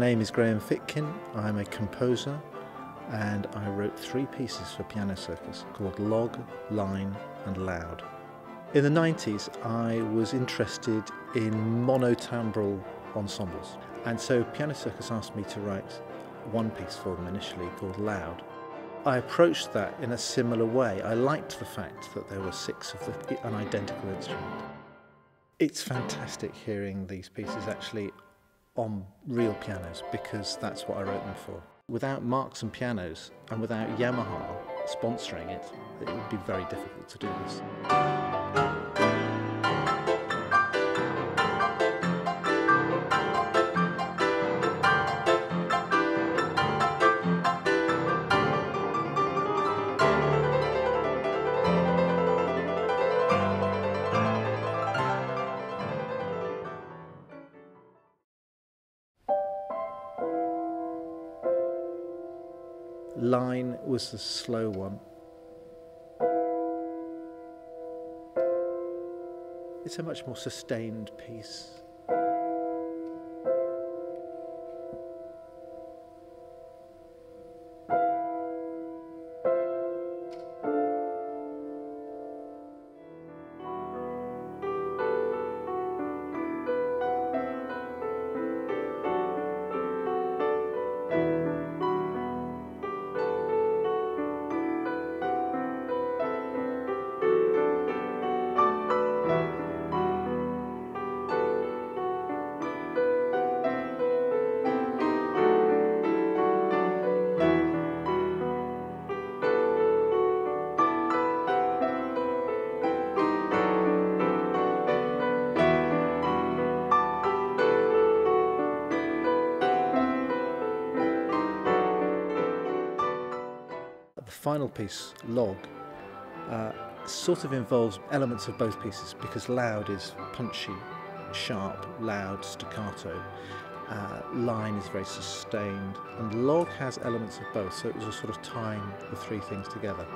name is Graham Fitkin. I'm a composer and I wrote three pieces for Piano Circus called Log, Line and Loud. In the 90s I was interested in monotimbral ensembles and so Piano Circus asked me to write one piece for them initially called Loud. I approached that in a similar way. I liked the fact that there were six of the, an identical instrument. It's fantastic hearing these pieces actually on real pianos because that's what I wrote them for. Without Markson Pianos and without Yamaha sponsoring it, it would be very difficult to do this. Line was the slow one. It's a much more sustained piece. The final piece, Log, uh, sort of involves elements of both pieces because loud is punchy, sharp, loud, staccato. Uh, line is very sustained, and log has elements of both, so it was a sort of tying the three things together.